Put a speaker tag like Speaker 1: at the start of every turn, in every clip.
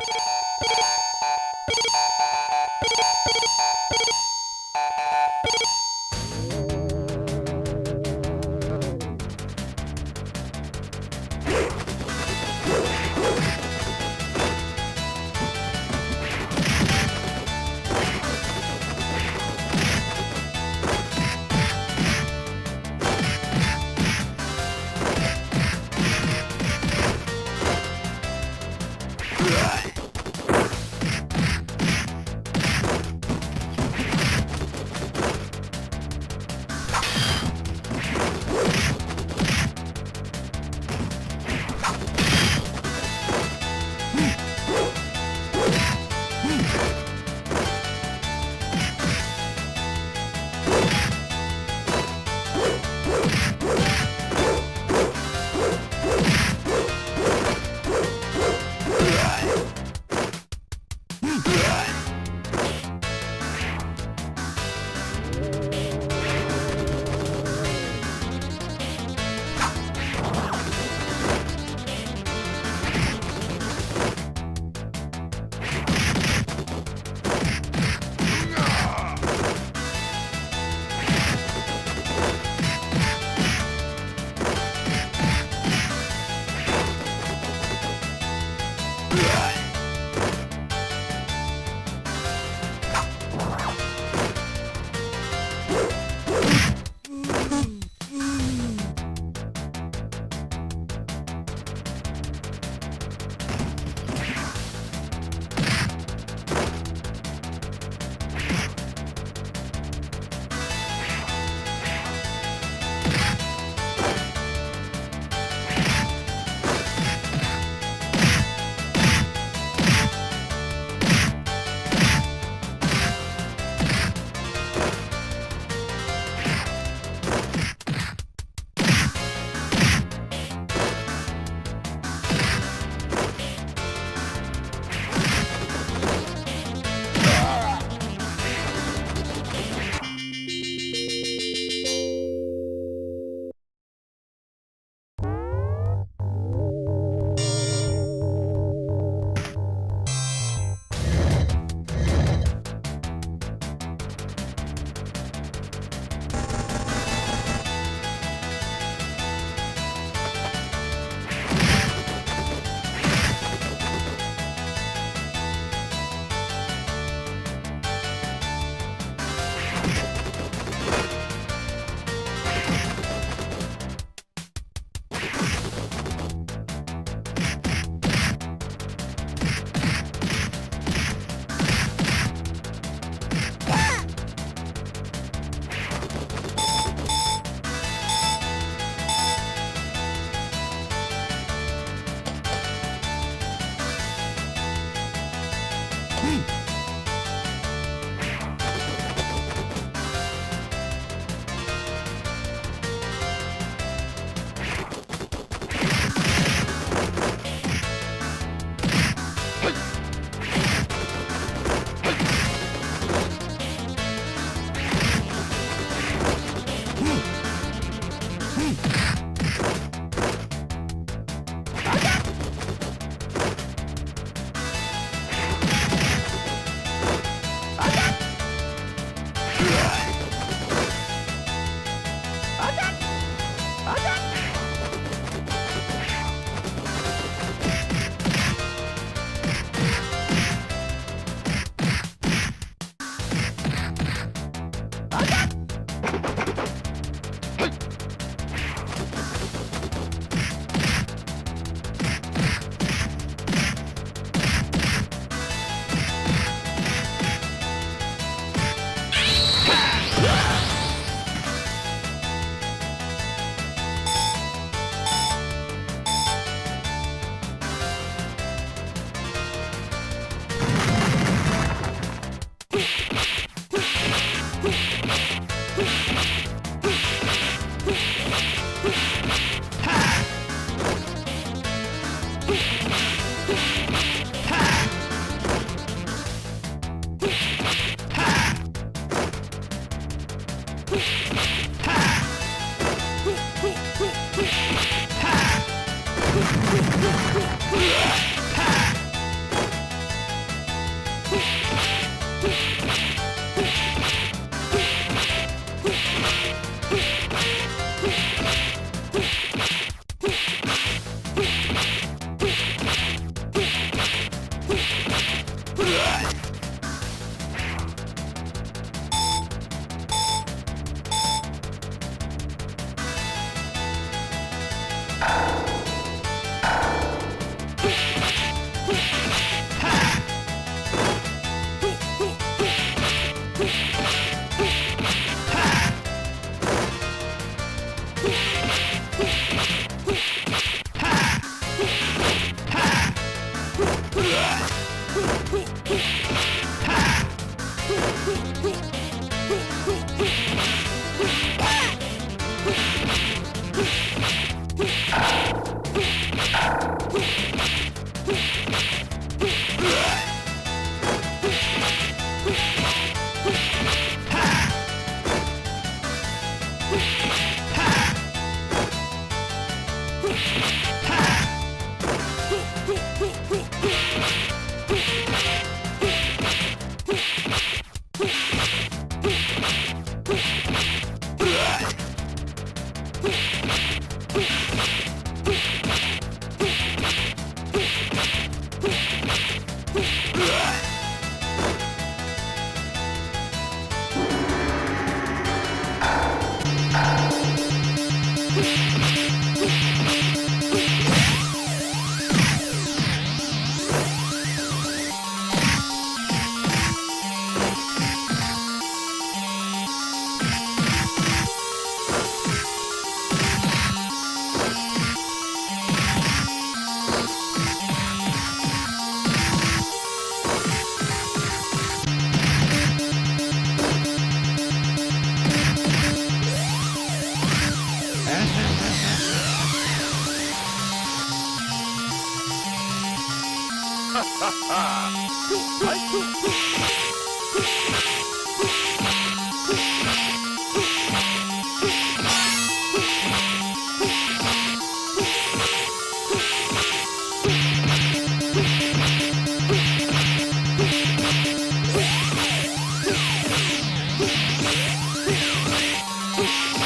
Speaker 1: you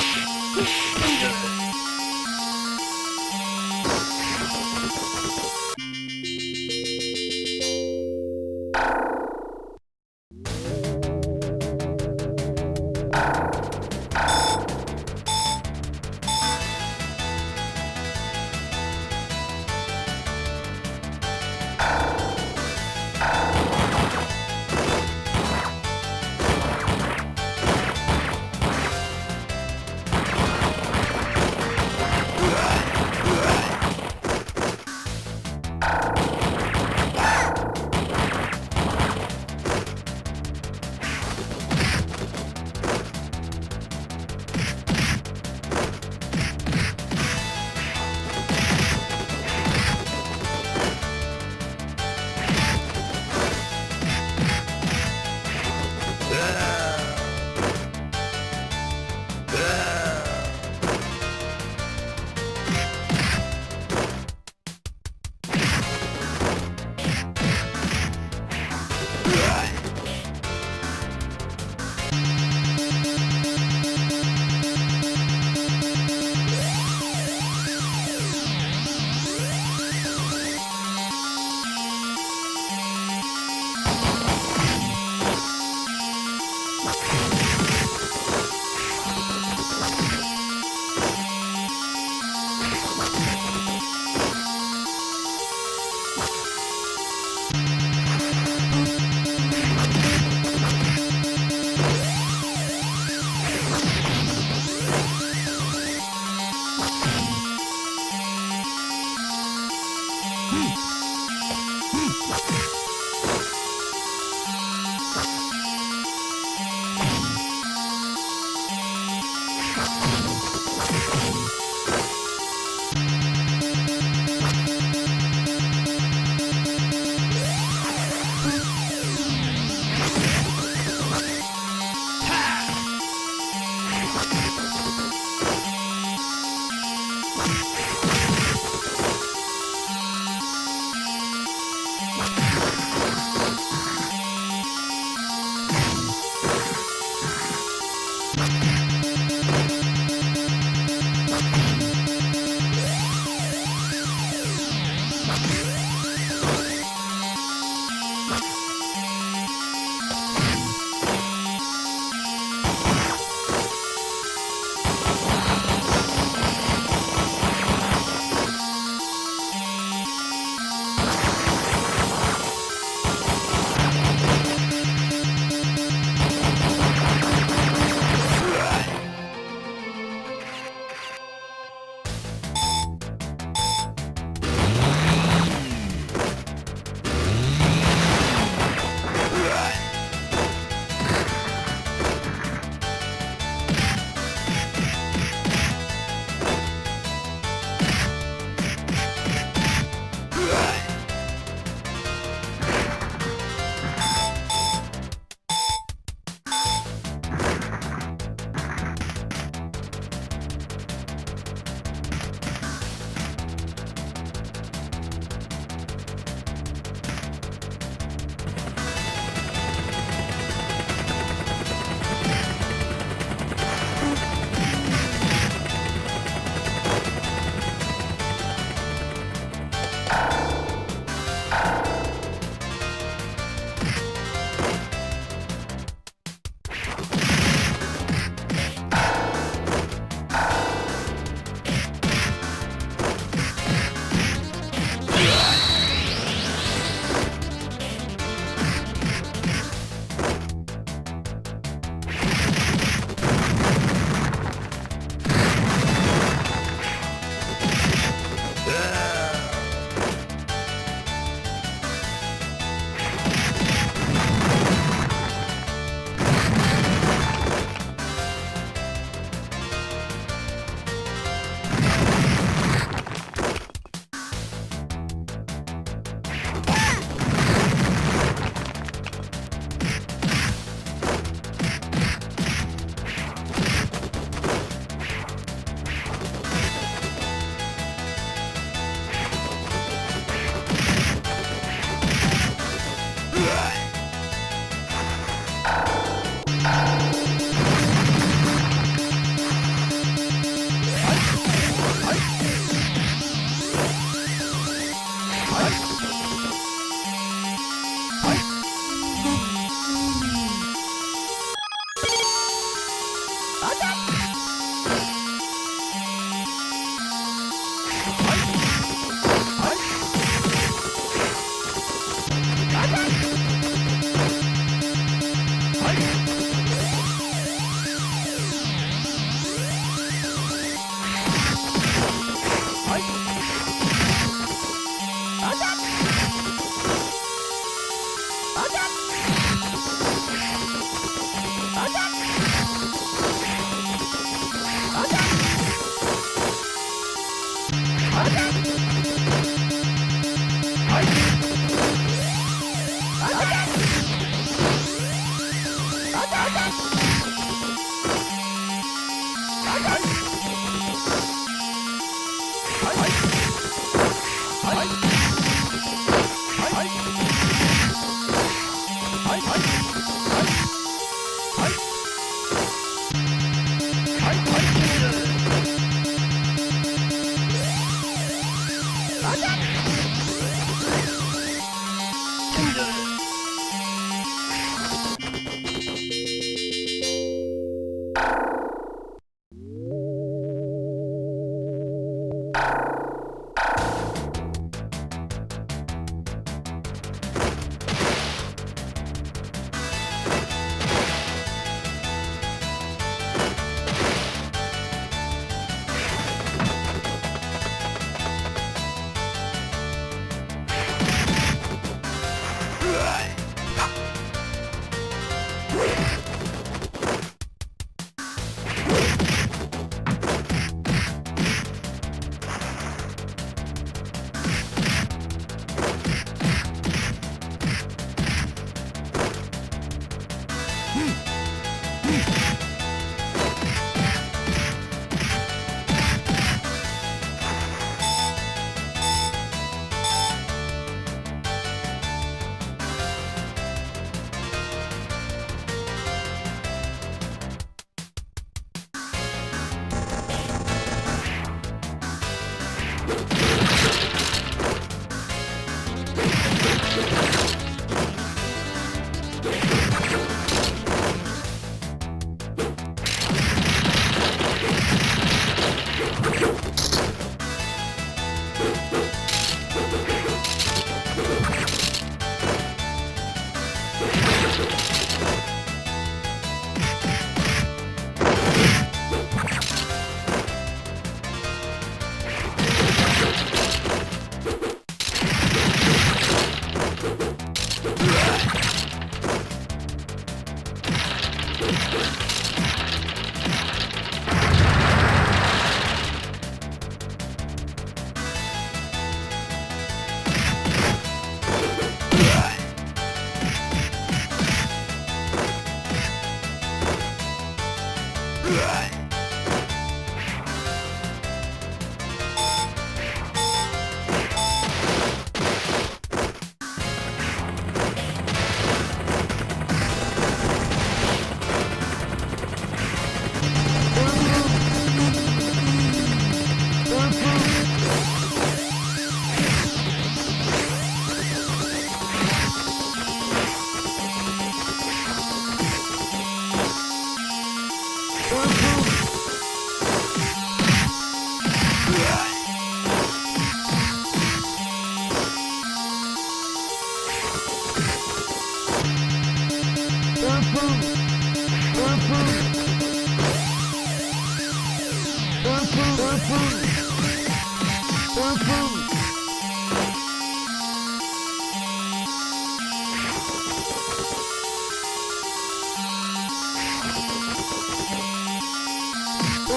Speaker 1: Thank you.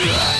Speaker 1: Yeah.